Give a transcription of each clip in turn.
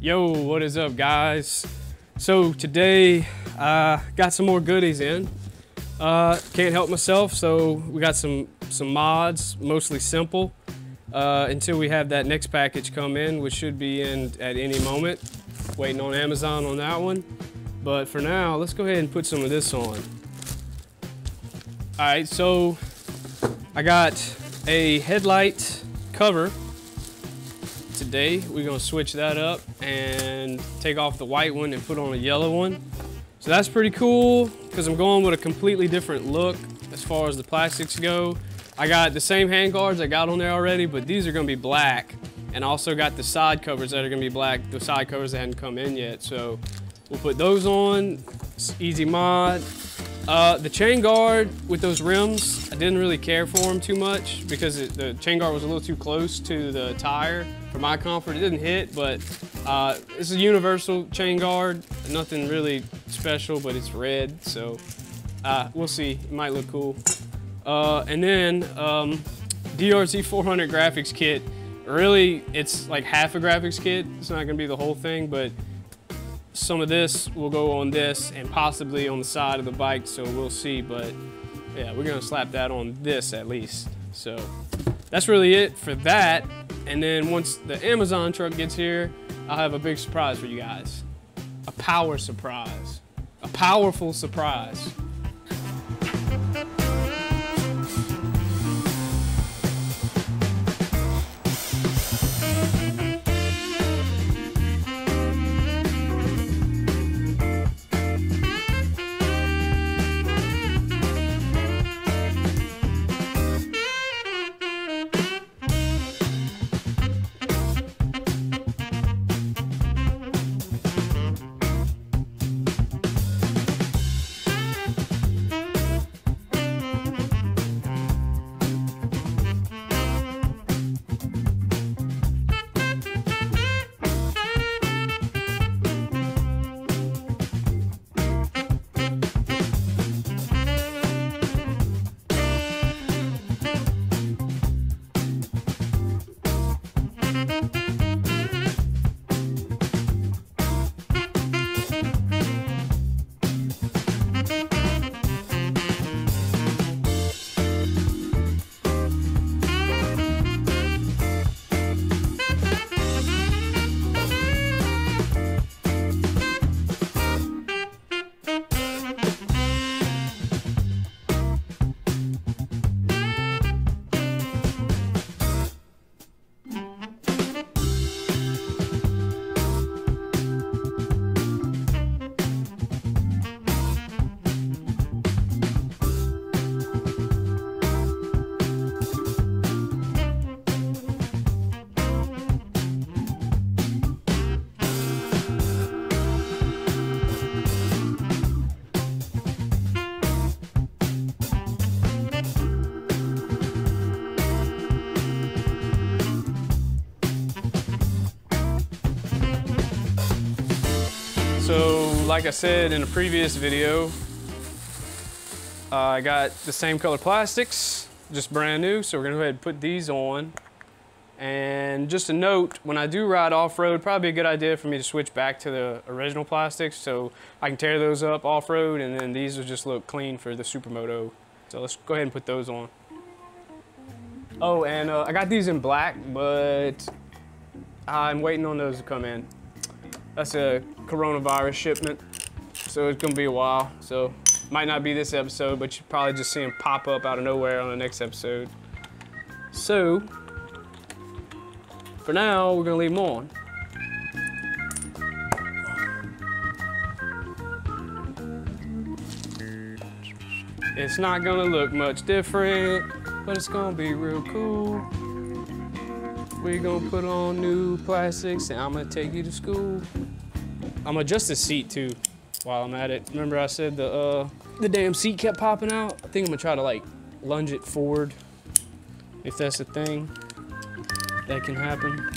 Yo, what is up, guys? So today, uh, got some more goodies in. Uh, can't help myself, so we got some some mods, mostly simple, uh, until we have that next package come in, which should be in at any moment. Waiting on Amazon on that one. But for now, let's go ahead and put some of this on. All right, so I got a headlight cover today. We're gonna switch that up and take off the white one and put on a yellow one. So that's pretty cool because I'm going with a completely different look as far as the plastics go. I got the same hand guards I got on there already, but these are gonna be black. And also got the side covers that are gonna be black, the side covers that hadn't come in yet. So we'll put those on, it's easy mod. Uh, the chain guard with those rims, I didn't really care for them too much because it, the chain guard was a little too close to the tire for my comfort. It didn't hit, but uh, it's a universal chain guard. Nothing really special, but it's red, so uh, we'll see. It might look cool. Uh, and then um, DRZ 400 graphics kit. Really, it's like half a graphics kit. It's not gonna be the whole thing, but some of this will go on this and possibly on the side of the bike, so we'll see. But yeah, we're gonna slap that on this at least. So that's really it for that. And then once the Amazon truck gets here, I'll have a big surprise for you guys. A power surprise. A powerful surprise. Like I said in a previous video, uh, I got the same color plastics, just brand new. So we're gonna go ahead and put these on. And just a note, when I do ride off-road, probably a good idea for me to switch back to the original plastics so I can tear those up off-road and then these will just look clean for the Supermoto. So let's go ahead and put those on. Oh, and uh, I got these in black, but I'm waiting on those to come in. That's a coronavirus shipment, so it's gonna be a while. So might not be this episode, but you probably just see them pop up out of nowhere on the next episode. So for now, we're gonna leave them on. It's not gonna look much different, but it's gonna be real cool. We're gonna put on new plastics and I'm gonna take you to school. I'm adjust the seat too while I'm at it. Remember I said the uh, the damn seat kept popping out? I think I'm gonna try to like lunge it forward if that's a thing that can happen.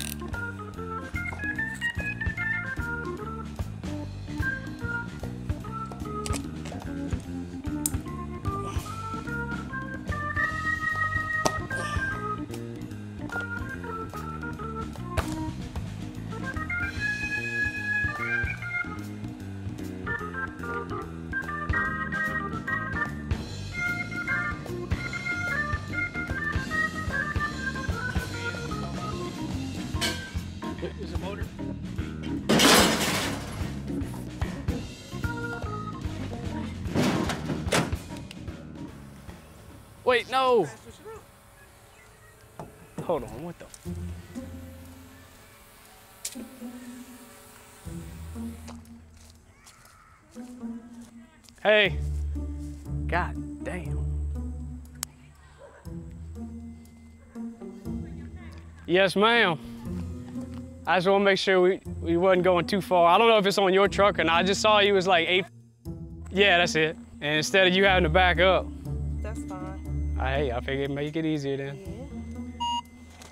Wait, no. Hold on, what the? Hey. God damn. Yes, ma'am. I just want to make sure we, we wasn't going too far. I don't know if it's on your truck or not. I just saw you was like eight. Yeah, that's it. And instead of you having to back up. That's fine. I, hey, I figured make it easier then.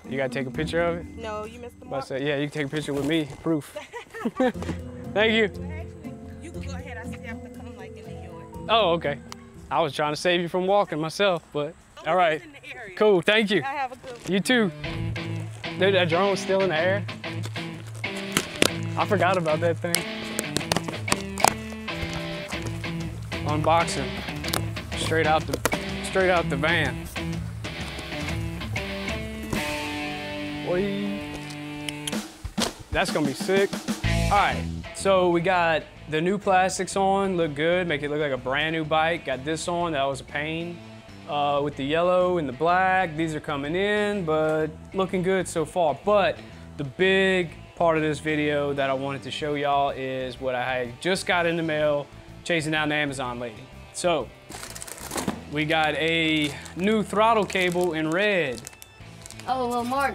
You gotta take a picture of it? No, you missed the I said, uh, yeah, you can take a picture with me, proof. Thank you. Actually, you can go ahead. I still have to come like in the yard. Oh, okay. I was trying to save you from walking myself, but oh, all right. In the area. Cool, thank you. I have a good one. You too. Dude, that drone's still in the air. I forgot about that thing. Unboxing. Straight out the straight out the van. Boy. That's gonna be sick. All right, so we got the new plastics on, look good, make it look like a brand new bike. Got this on, that was a pain. Uh, with the yellow and the black, these are coming in, but looking good so far. But the big part of this video that I wanted to show y'all is what I just got in the mail, chasing down the Amazon lady. So, we got a new throttle cable in red. Oh, well, Mark,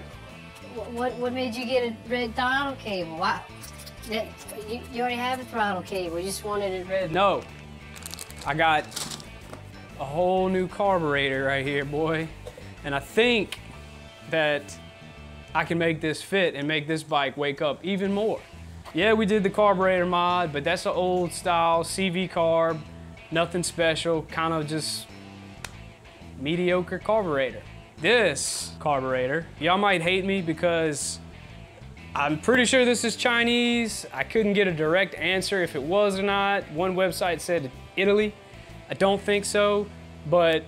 what, what made you get a red throttle cable? Why? That, you, you already have a throttle cable, you just wanted it red. No, I got a whole new carburetor right here, boy. And I think that I can make this fit and make this bike wake up even more. Yeah, we did the carburetor mod, but that's an old style CV carb, nothing special, kind of just mediocre carburetor. This carburetor, y'all might hate me because I'm pretty sure this is Chinese. I couldn't get a direct answer if it was or not. One website said Italy. I don't think so, but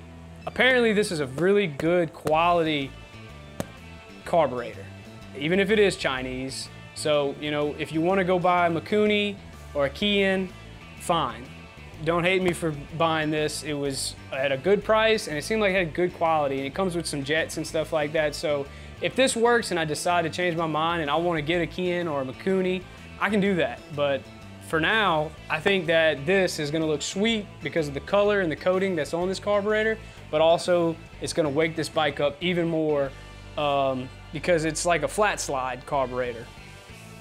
apparently this is a really good quality carburetor, even if it is Chinese. So, you know, if you want to go buy a Mikuni or a Keihin, fine. Don't hate me for buying this. It was at a good price and it seemed like it had good quality and it comes with some jets and stuff like that. So if this works and I decide to change my mind and I want to get a Keihin or a Mikuni, I can do that. But for now, I think that this is gonna look sweet because of the color and the coating that's on this carburetor, but also it's gonna wake this bike up even more um, because it's like a flat slide carburetor.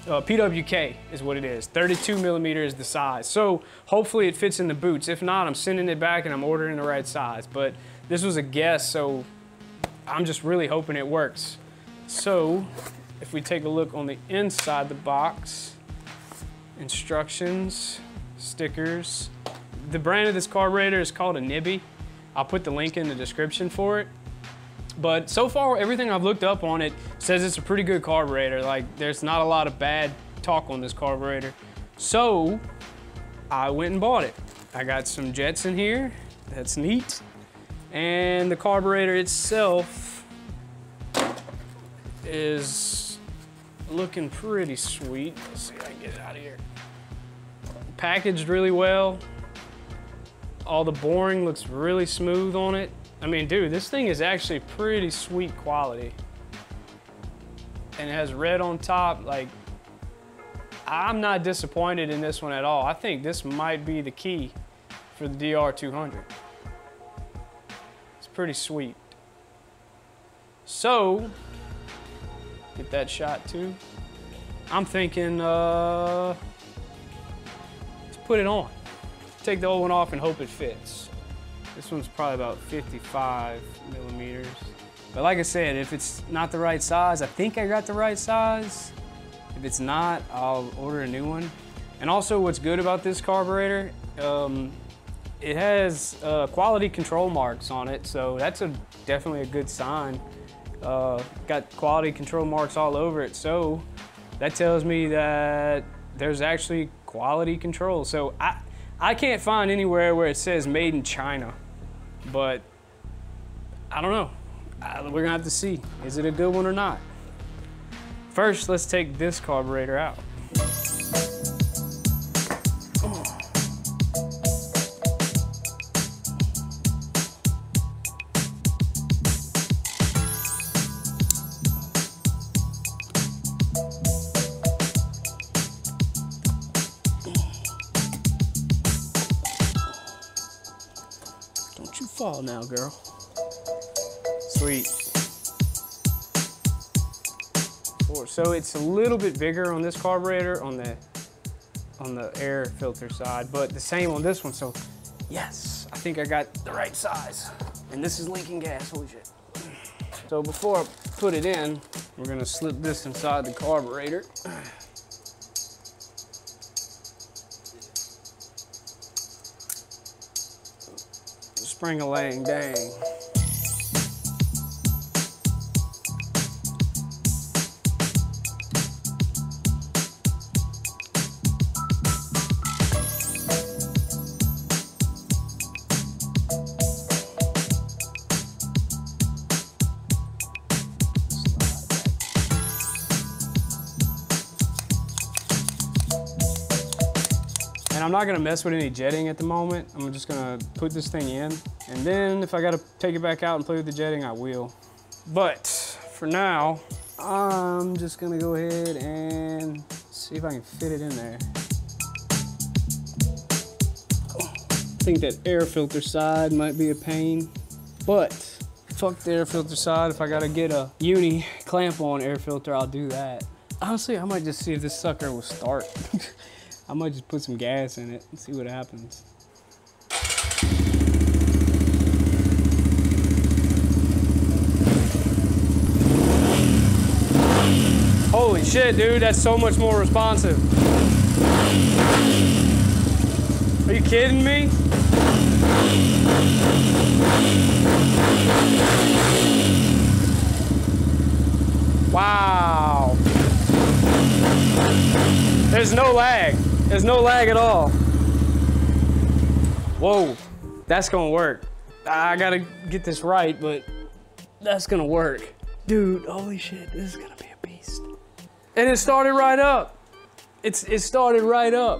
Uh, PWK is what it is. 32 millimeter is the size. So hopefully it fits in the boots. If not, I'm sending it back and I'm ordering the right size. But this was a guess, so I'm just really hoping it works. So if we take a look on the inside the box, instructions, stickers. The brand of this carburetor is called a Nibbi. I'll put the link in the description for it. But so far, everything I've looked up on it says it's a pretty good carburetor. Like, there's not a lot of bad talk on this carburetor. So, I went and bought it. I got some jets in here. That's neat. And the carburetor itself is looking pretty sweet. Let's see if I can get it out of here. Packaged really well. All the boring looks really smooth on it. I mean, dude, this thing is actually pretty sweet quality. And it has red on top. Like, I'm not disappointed in this one at all. I think this might be the key for the DR200. It's pretty sweet. So, get that shot too. I'm thinking, uh, let's put it on. Take the old one off and hope it fits. This one's probably about 55 millimeters. But like I said, if it's not the right size, I think I got the right size. If it's not, I'll order a new one. And also what's good about this carburetor, um, it has uh, quality control marks on it, so that's a definitely a good sign. Uh, got quality control marks all over it, so that tells me that there's actually quality control. So I, I can't find anywhere where it says made in China, but I don't know. We're gonna have to see. Is it a good one or not? First, let's take this carburetor out. Fall now, girl. Sweet. Four. So it's a little bit bigger on this carburetor on the on the air filter side, but the same on this one. So yes, I think I got the right size. And this is Lincoln gas, holy shit. So before I put it in, we're gonna slip this inside the carburetor. Spring a laying dang. I'm not gonna mess with any jetting at the moment. I'm just gonna put this thing in. And then if I gotta take it back out and play with the jetting, I will. But for now, I'm just gonna go ahead and see if I can fit it in there. I think that air filter side might be a pain, but fuck the air filter side. If I gotta get a uni clamp on air filter, I'll do that. Honestly, I might just see if this sucker will start. I might just put some gas in it and see what happens. Holy shit, dude, that's so much more responsive. Are you kidding me? Wow. There's no lag. There's no lag at all. Whoa, that's gonna work. I gotta get this right, but that's gonna work. Dude, holy shit, this is gonna be a beast. And it started right up. It's it started right up.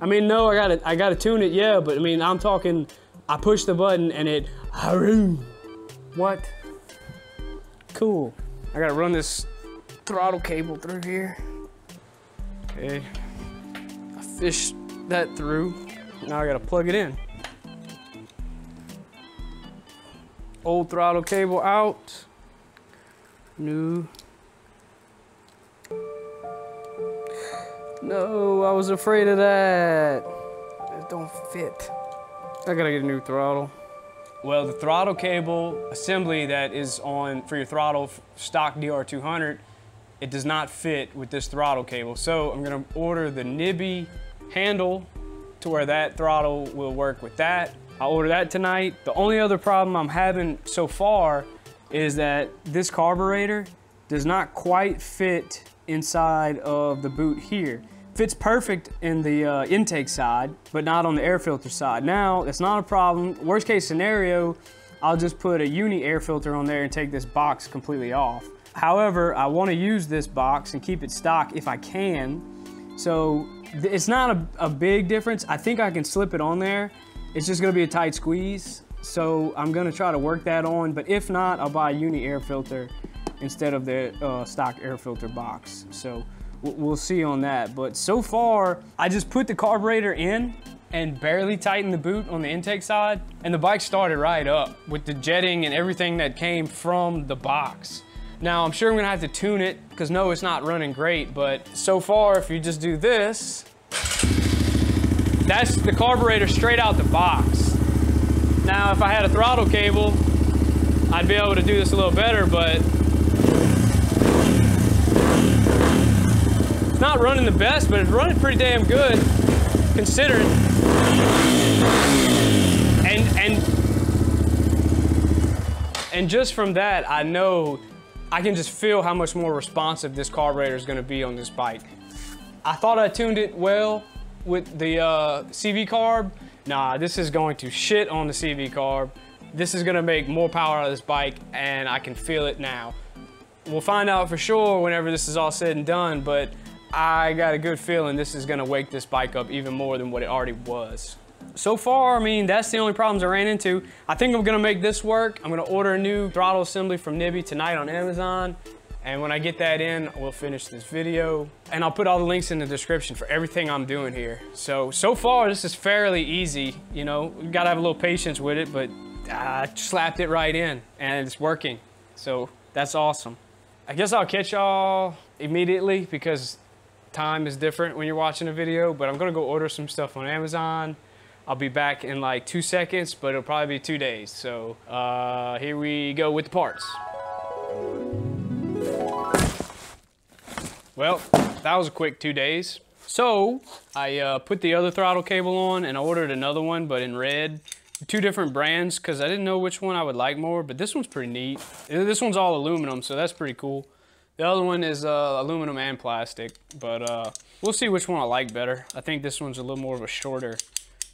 I mean, no, I gotta I gotta tune it, yeah, but I mean, I'm talking. I push the button and it. What? Cool. I gotta run this throttle cable through here. Okay. I fished that through. Now I gotta plug it in. Old throttle cable out. New. No, I was afraid of that. It don't fit. I gotta get a new throttle. Well, the throttle cable assembly that is on for your throttle stock DR200, it does not fit with this throttle cable. So I'm gonna order the Nibbi handle to where that throttle will work with that. I'll order that tonight. The only other problem I'm having so far is that this carburetor does not quite fit inside of the boot here. Fits perfect in the uh, intake side, but not on the air filter side. Now, that's not a problem. Worst case scenario, I'll just put a uni air filter on there and take this box completely off. However, I wanna use this box and keep it stock if I can. So it's not a, a big difference. I think I can slip it on there. It's just gonna be a tight squeeze. So I'm gonna try to work that on, but if not, I'll buy a uni air filter instead of the uh, stock air filter box. So we'll see on that. But so far, I just put the carburetor in and barely tightened the boot on the intake side, and the bike started right up with the jetting and everything that came from the box. Now, I'm sure I'm gonna have to tune it, because no, it's not running great, but so far, if you just do this, that's the carburetor straight out the box. Now, if I had a throttle cable, I'd be able to do this a little better, but it's not running the best, but it's running pretty damn good, considering. And, and, and just from that, I know I can just feel how much more responsive this carburetor is gonna be on this bike. I thought I tuned it well with the uh, CV carb. Nah, this is going to shit on the CV carb. This is gonna make more power out of this bike and I can feel it now. We'll find out for sure whenever this is all said and done, but I got a good feeling this is gonna wake this bike up even more than what it already was. So far, I mean, that's the only problems I ran into. I think I'm gonna make this work. I'm gonna order a new throttle assembly from Nibbi tonight on Amazon. And when I get that in, we'll finish this video. And I'll put all the links in the description for everything I'm doing here. So, so far, this is fairly easy. You know, you gotta have a little patience with it, but I slapped it right in and it's working. So that's awesome. I guess I'll catch y'all immediately because time is different when you're watching a video, but I'm gonna go order some stuff on Amazon. I'll be back in like two seconds, but it'll probably be two days. So uh, here we go with the parts. Well, that was a quick two days. So I uh, put the other throttle cable on and I ordered another one, but in red. Two different brands because I didn't know which one I would like more, but this one's pretty neat. This one's all aluminum, so that's pretty cool. The other one is uh, aluminum and plastic, but uh, we'll see which one I like better. I think this one's a little more of a shorter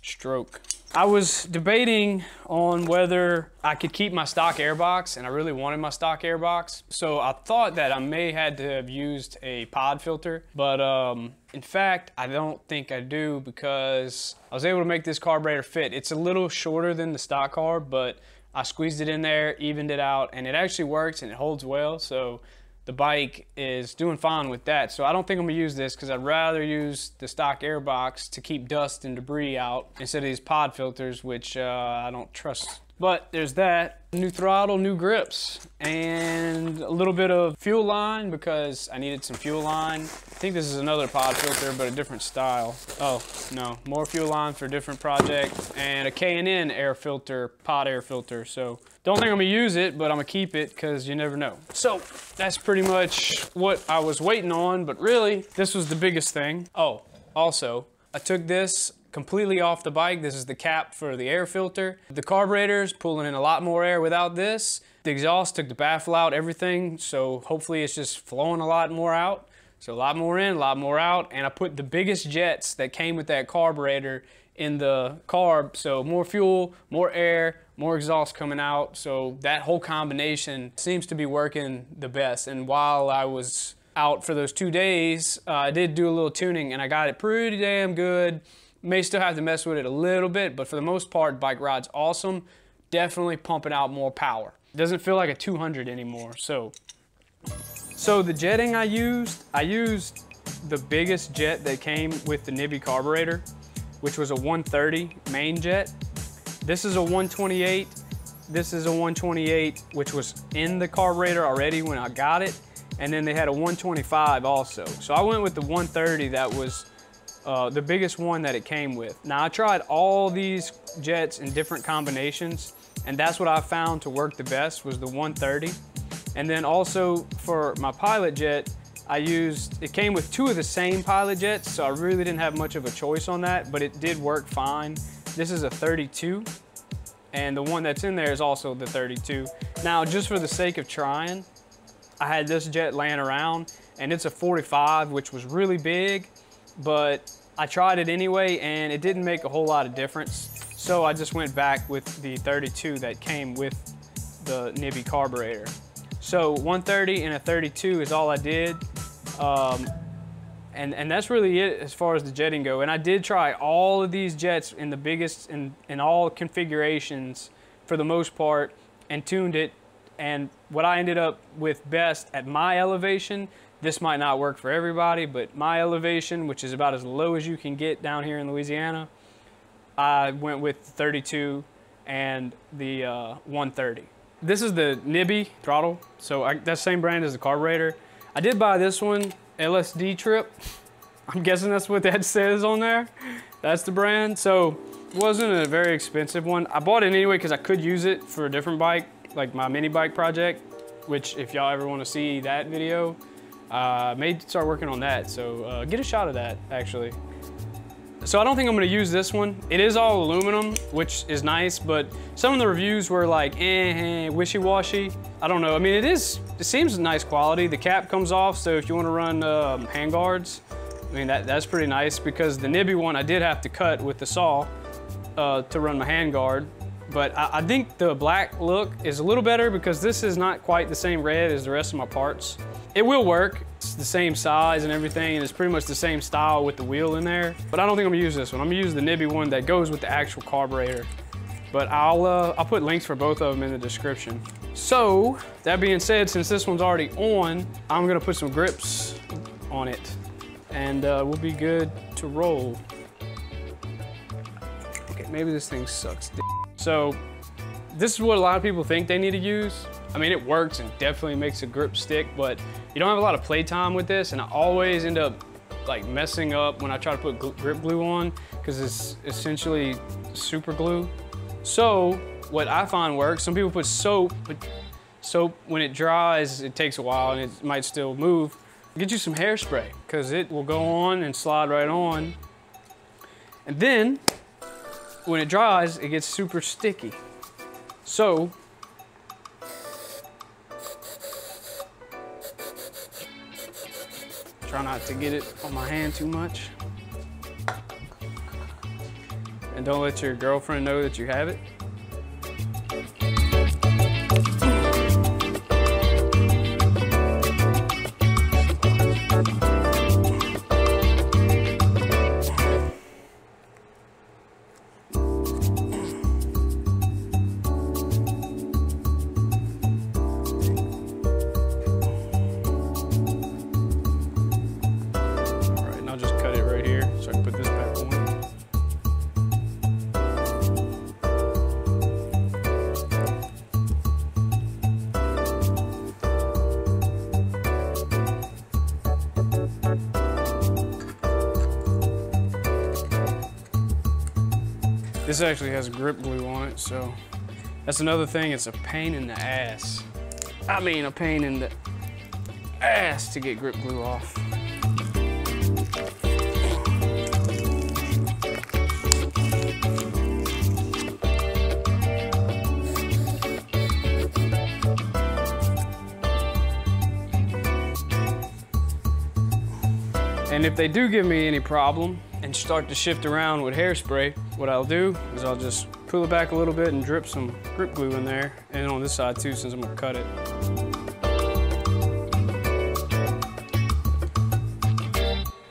stroke. I was debating on whether I could keep my stock airbox, and I really wanted my stock airbox. So I thought that I may had to have used a pod filter, but um, in fact, I don't think I do because I was able to make this carburetor fit. It's a little shorter than the stock carb, but I squeezed it in there, evened it out, and it actually works and it holds well. So the bike is doing fine with that. So I don't think I'm gonna use this because I'd rather use the stock airbox to keep dust and debris out instead of these pod filters, which uh, I don't trust. But there's that. New throttle, new grips, and a little bit of fuel line because I needed some fuel line. I think this is another pod filter, but a different style. Oh, no, more fuel line for a different project, and a K&N air filter, pod air filter. So don't think I'm gonna use it, but I'm gonna keep it because you never know. So that's pretty much what I was waiting on, but really, this was the biggest thing. Oh, also, I took this completely off the bike. This is the cap for the air filter. The carburetor's pulling in a lot more air without this. The exhaust took the baffle out, everything, so hopefully it's just flowing a lot more out. So a lot more in, a lot more out, and I put the biggest jets that came with that carburetor in the carb, so more fuel, more air, more exhaust coming out. So that whole combination seems to be working the best. And while I was out for those two days, uh, I did do a little tuning and I got it pretty damn good. May still have to mess with it a little bit, but for the most part, bike ride's awesome. Definitely pumping out more power. Doesn't feel like a 200 anymore, so. So the jetting I used, I used the biggest jet that came with the Nibbi carburetor, which was a 130 main jet. This is a 128. This is a 128, which was in the carburetor already when I got it. And then they had a 125 also. So I went with the 130 that was uh, the biggest one that it came with. Now I tried all these jets in different combinations and that's what I found to work the best was the 130. And then also for my pilot jet, I used, it came with two of the same pilot jets, so I really didn't have much of a choice on that, but it did work fine. This is a 32, and the one that's in there is also the 32. Now, just for the sake of trying, I had this jet laying around, and it's a 45, which was really big, but I tried it anyway and it didn't make a whole lot of difference. So I just went back with the 32 that came with the Nibbi carburetor. So 130 and a 32 is all I did. Um, and, and that's really it as far as the jetting go. And I did try all of these jets in the biggest, in, in all configurations for the most part and tuned it. And what I ended up with best at my elevation this might not work for everybody, but my elevation, which is about as low as you can get down here in Louisiana, I went with 32 and the uh, 130. This is the Nibbi throttle, so I, that same brand as the carburetor. I did buy this one, LSD Trip. I'm guessing that's what that says on there. That's the brand. So it wasn't a very expensive one. I bought it anyway because I could use it for a different bike, like my mini bike project, which if y'all ever want to see that video, uh, may start working on that. So uh, get a shot of that actually. So I don't think I'm gonna use this one. It is all aluminum, which is nice, but some of the reviews were like, eh, eh wishy-washy. I don't know, I mean, it is, it seems nice quality. The cap comes off, so if you wanna run um, hand guards, I mean, that, that's pretty nice because the Nibbi one I did have to cut with the saw uh, to run my hand guard. But I, I think the black look is a little better because this is not quite the same red as the rest of my parts. It will work. It's the same size and everything, and it's pretty much the same style with the wheel in there. But I don't think I'm gonna use this one. I'm gonna use the Nibbi one that goes with the actual carburetor. But I'll, uh, I'll put links for both of them in the description. So, that being said, since this one's already on, I'm gonna put some grips on it and uh, we'll be good to roll. Okay, maybe this thing sucks. So, this is what a lot of people think they need to use. I mean, it works and definitely makes a grip stick, but you don't have a lot of play time with this, and I always end up like messing up when I try to put grip glue on because it's essentially super glue. So, what I find works, some people put soap, but soap, when it dries, it takes a while and it might still move. Get you some hairspray because it will go on and slide right on. And then when it dries, it gets super sticky. So try not to get it on my hand too much. And don't let your girlfriend know that you have it. This actually has grip glue on it, so that's another thing. It's a pain in the ass. I mean, a pain in the ass to get grip glue off. And if they do give me any problem start to shift around with hairspray, what I'll do is I'll just pull it back a little bit and drip some grip glue in there and on this side too since I'm gonna cut it.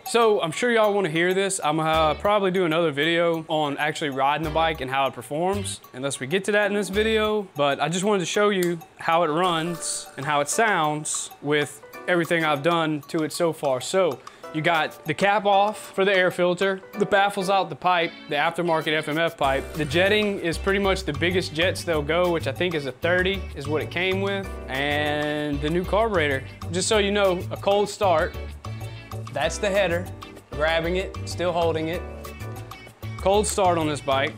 So I'm sure y'all wanna hear this. I'm gonna uh, probably do another video on actually riding the bike and how it performs, unless we get to that in this video. But I just wanted to show you how it runs and how it sounds with everything I've done to it so far. So you got the cap off for the air filter, the baffles out the pipe, the aftermarket FMF pipe. The jetting is pretty much the biggest jets they'll go, which I think is a 30 is what it came with. And the new carburetor. Just so you know, a cold start, that's the header, grabbing it, still holding it. Cold start on this bike.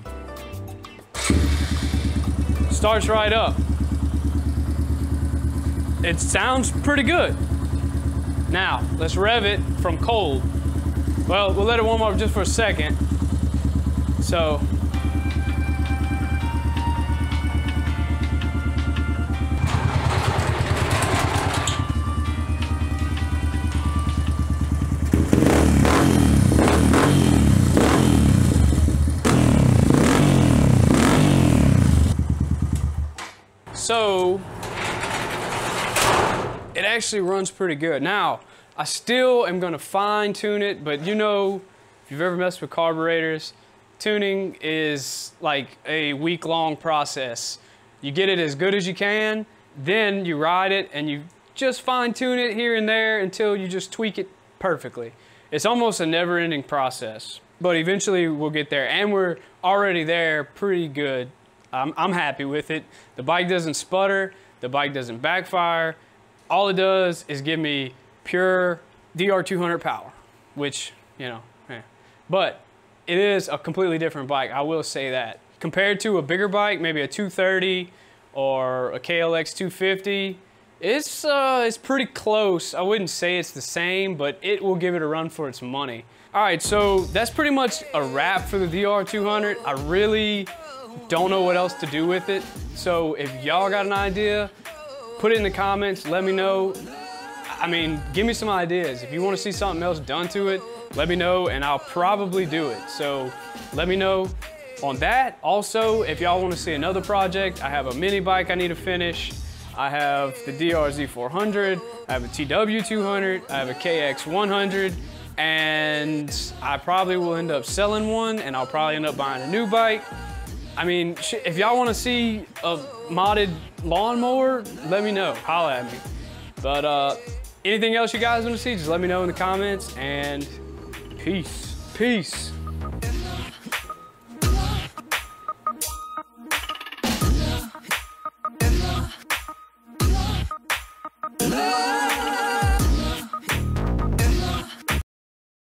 Starts right up. It sounds pretty good. Now, let's rev it from cold. Well, we'll let it warm up just for a second. So, So, actually runs pretty good. Now, I still am gonna fine tune it, but you know, if you've ever messed with carburetors, tuning is like a week long process. You get it as good as you can, then you ride it and you just fine tune it here and there until you just tweak it perfectly. It's almost a never ending process, but eventually we'll get there and we're already there pretty good. I'm, I'm happy with it. The bike doesn't sputter, the bike doesn't backfire, all it does is give me pure DR200 power, which, you know, eh. but it is a completely different bike. I will say that. Compared to a bigger bike, maybe a 230 or a KLX 250, it's, uh, it's pretty close. I wouldn't say it's the same, but it will give it a run for its money. All right, so that's pretty much a wrap for the DR200. I really don't know what else to do with it. So if y'all got an idea, Put it in the comments, let me know. I mean, give me some ideas. If you wanna see something else done to it, let me know and I'll probably do it. So let me know on that. Also, if y'all want to see another project, I have a mini bike I need to finish. I have the DRZ 400, I have a TW 200, I have a KX 100, and I probably will end up selling one and I'll probably end up buying a new bike. I mean, if y'all want to see a modded lawnmower, let me know. Holla at me. But uh, anything else you guys want to see, just let me know in the comments. And peace. Peace.